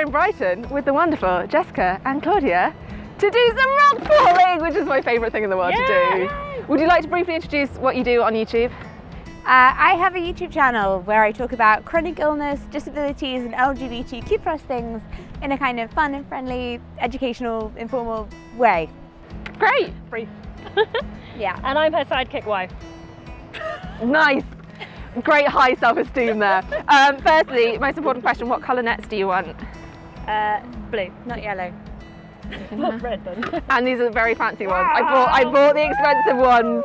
we're in Brighton with the wonderful Jessica and Claudia to do some rock pooling, which is my favourite thing in the world Yeah, to do. Would you like to briefly introduce what you do on YouTube? Uh, I have a YouTube channel where I talk about chronic illness, disabilities, and LGBTQ plus things in a kind of fun and friendly, educational, informal way. Great, Brief. Yeah. And I'm her sidekick wife. nice. Great high self-esteem there. Um, firstly, most important question, what colour nets do you want? Uh, blue. Not yellow. Not red then. And these are the very fancy ones. I bought, I bought the expensive ones.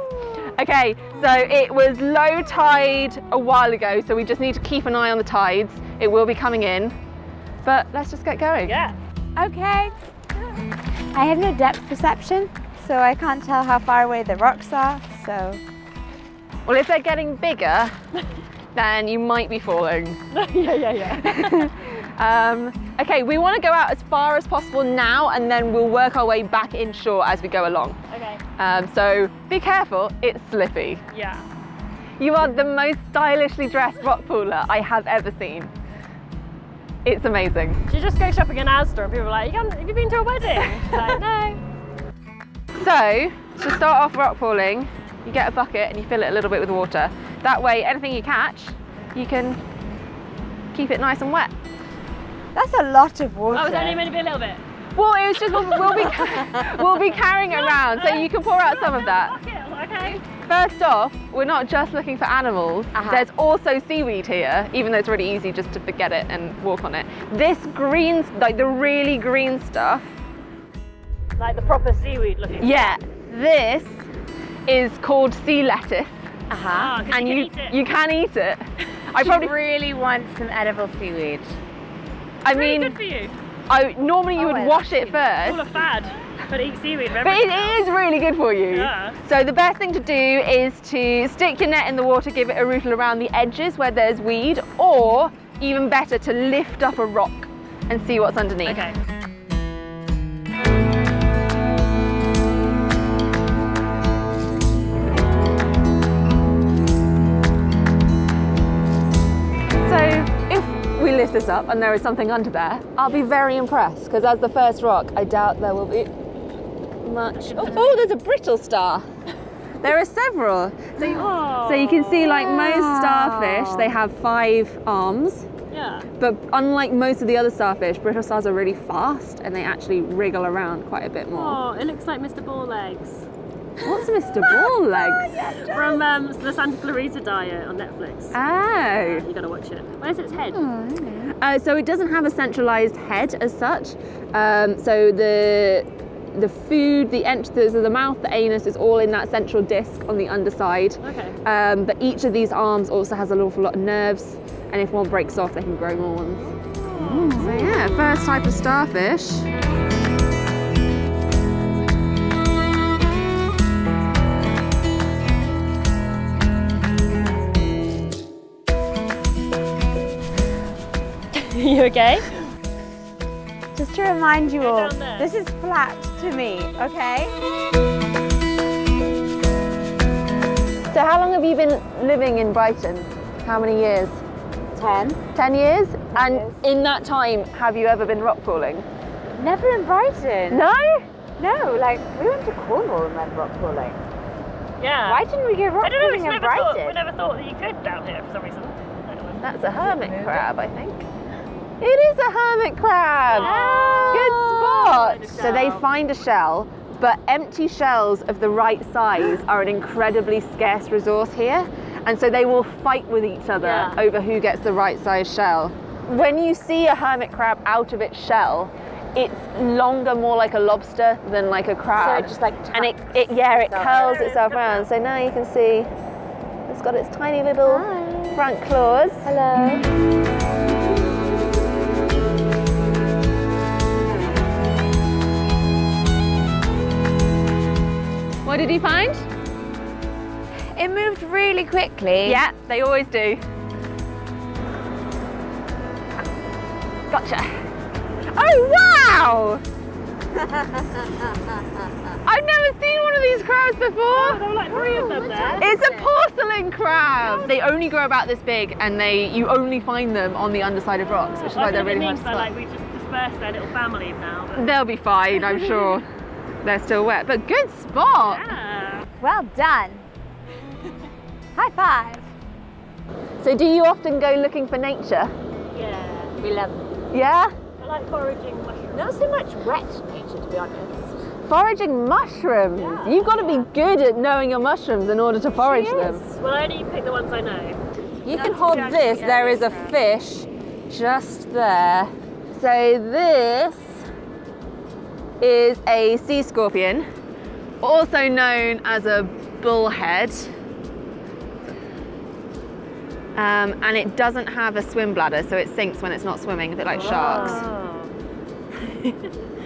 Okay, so it was low tide a while ago, so we just need to keep an eye on the tides. It will be coming in, but let's just get going. yeah. Okay. I have no depth perception, so I can't tell how far away the rocks are, so. Well, if they're getting bigger, then you might be falling. yeah, yeah, yeah. Um, okay, we want to go out as far as possible now, and then we'll work our way back inshore as we go along. okay. Um, so be careful, it's slippy. Yeah. You are the most stylishly dressed rock pooler I have ever seen. It's amazing. You just go shopping in Asda and people are like, have you been to a wedding? She's like, no. So, to start off rock pooling, you get a bucket and you fill it a little bit with water. That way, anything you catch, you can keep it nice and wet. That's a lot of water. Oh, it's only meant to be a little bit. Well, it was just we'll, we'll be we'll be carrying it around, so you can pour out some of that. Okay, I was like, okay. First off, we're not just looking for animals. Uh-huh. There's also seaweed here, even though it's really easy just to forget it and walk on it. This green, like the really green stuff, Like the proper seaweed looking. yeah, this is called sea lettuce, Uh-huh. Ah, 'cause and you you can eat it. you can eat it. I probably, really want some edible seaweed. I It's really mean, good for you. I normally you Oh, would wash it It's all first, a fad. But eat seaweed. but it is really good for you. Yeah. So the best thing to do is to stick your net in the water, give it a rootle around the edges where there's weed, or even better, to lift up a rock and see what's underneath. Okay. Lift this up and there is something under there, I'll be very impressed because as the first rock, I doubt there will be much. Oh, oh, there's a brittle star. There are several. So you, so you can see like most ah. starfish, they have five arms. Yeah. But unlike most of the other starfish, brittle stars are really fast and they actually wriggle around quite a bit more. Oh, it looks like Mr. Ball Legs What's Mr. Ball Legs? from um, the Santa Clarita Diet on Netflix. Oh. You gotta watch it. Where's its head? Uh, so it doesn't have a centralized head as such. Um, so the the food, the ent- of the mouth, the anus is all in that central disc on the underside. Okay. Um, but each of these arms also has an awful lot of nerves, and if one breaks off, they can grow more ones. So yeah, first type of starfish. Okay? Just to remind you all, this is flat to me, okay? So how long have you been living in Brighton? How many years? 10. Ten years. and years. in that time, have you ever been rock pooling? Never in Brighton. No. No, like, we went to Cornwall and went rock pooling. Yeah. Why didn't we go rock I don't know. We pooling in never, thought, we never thought that you could down here for some reason. I don't know. That's a hermit crab, I think. It is a hermit crab. Oh. Good spot. So they find a shell, but empty shells of the right size are an incredibly scarce resource here. And so they will fight with each other Yeah. over who gets the right size shell. When you see a hermit crab out of its shell, it's longer, more like a lobster than like a crab. So it just, like, and it, it yeah, it itself curls itself around. So now you can see it's got its tiny little Hi. front claws. Hello. What did you find? It moved really quickly. Yeah, they always do. Gotcha. Oh wow! I've never seen one of these crabs Oh, before. there were like three of them there. It's a porcelain crab. They only grow about this big, and they you only find them on the underside of rocks, which is why I they're really it hard to spot. like we just dispersed their little family now. But They'll be fine, I'm sure. They're still wet, but good spot. yeah. Well done. High five. So, do you often go looking for nature? Yeah, we love them. Yeah? I like foraging mushrooms. Not so much wet nature, to be honest. Foraging mushrooms. You've got to be good at knowing your mushrooms in order to forage them. Well, I only pick the ones I know. You can hold this. There is a fish just there. So this is a sea scorpion, also known as a bullhead. Um, and it doesn't have a swim bladder, so it sinks when it's not swimming, a bit like sharks. Oh.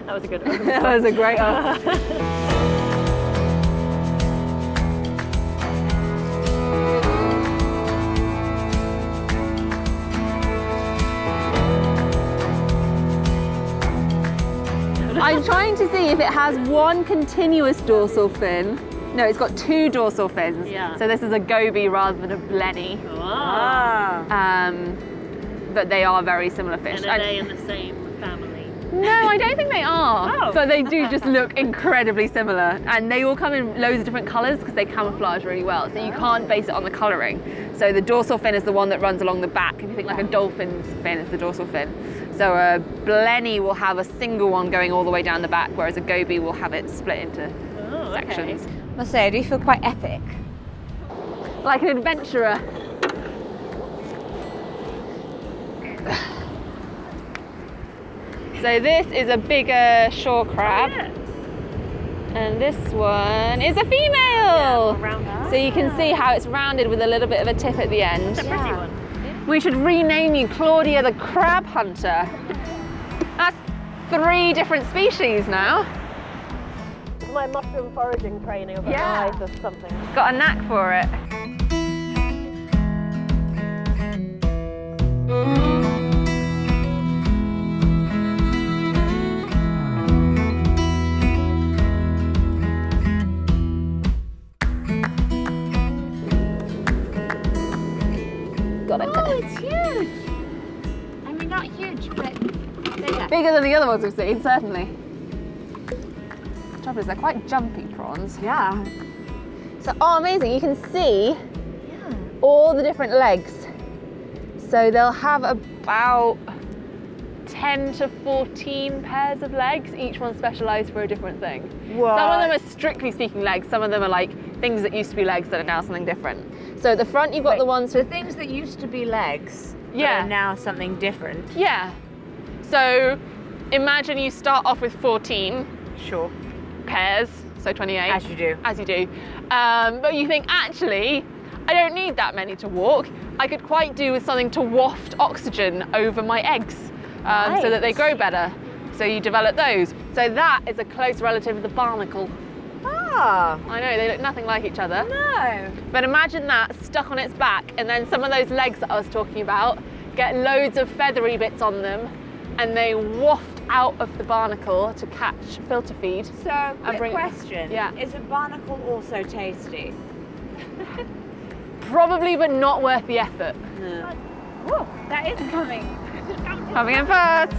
that was a good one. that was a great one. I'm trying to see if it has one continuous dorsal fin. No, it's got two dorsal fins. Yeah. So this is a goby rather than a blenny. Ah. Um, but they are very similar fish. And are they in the same family? no, I don't think they are. Oh. But they do just look incredibly similar. And they all come in loads of different colours because they camouflage really well. So you can't base it on the colouring. So the dorsal fin is the one that runs along the back. If you think like a dolphin's fin it's the dorsal fin. So a blenny will have a single one going all the way down the back, whereas a goby will have it split into Oh, okay. sections. Must say, I do feel quite epic. Like an adventurer. So this is a bigger shore oh, crab. Yeah. And this one is a female. Round So you can see how it's rounded with a little bit of a tip at the end. It's a pretty one. We should rename you Claudia the Crab Hunter. That's three different species now. My mushroom foraging training of Yeah. eyes or something. Got a knack for it. Bigger. Than the other ones we've seen, certainly. The trouble is they're quite jumpy prawns. Yeah. So, oh, amazing. You can see all the different legs. So they'll have about 10 to 14 pairs of legs, each one specialised for a different thing. Some of them are strictly speaking legs, some of them are like things that used to be legs that are now something different. So at the front you've got the ones The with, things that used to be legs Yeah. are now something different. yeah. So imagine you start off with 14 Sure. pairs, so 28. As you do. as you do. Um, but you think, actually, I don't need that many to walk. I could quite do with something to waft oxygen over my eggs um, so that they grow better. So you develop those. So that is a close relative of the barnacle. Ah. I know, they look nothing like each other. No. But imagine that stuck on its back, and then some of those legs that I was talking about get loads of feathery bits on them, and they waft out of the barnacle to catch filter feed. So, quick bring- question. yeah. Is a barnacle also tasty? Probably, but not worth the effort. Whoa, that is coming. Coming in first.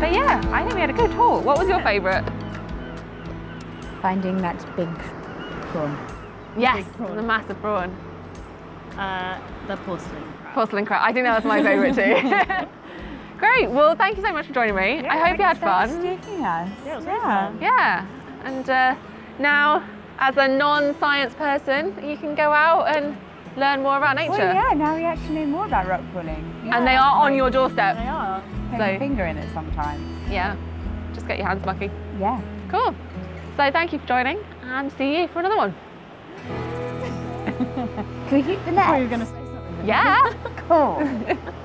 But yeah, I think we had a good haul. What was your favourite? Finding that big prawn. Yes, the massive prawn. Uh, the porcelain crab. Porcelain crab. I think that was my favourite too. Great. Well, thank you so much for joining me. I hope you had fun. Taking us. Yeah, it fun. Yeah. And uh, now, as a non-science person, you can go out and learn more about nature. Well, yeah, now we actually know more about rock pooling. And they are on your doorstep. They are. Put So- your finger in it sometimes. Yeah. Just get your hands mucky. Yeah. Cool. So thank you for joining and see you for another one. Can we keep the net? Are you going to say something? Yeah. Cool.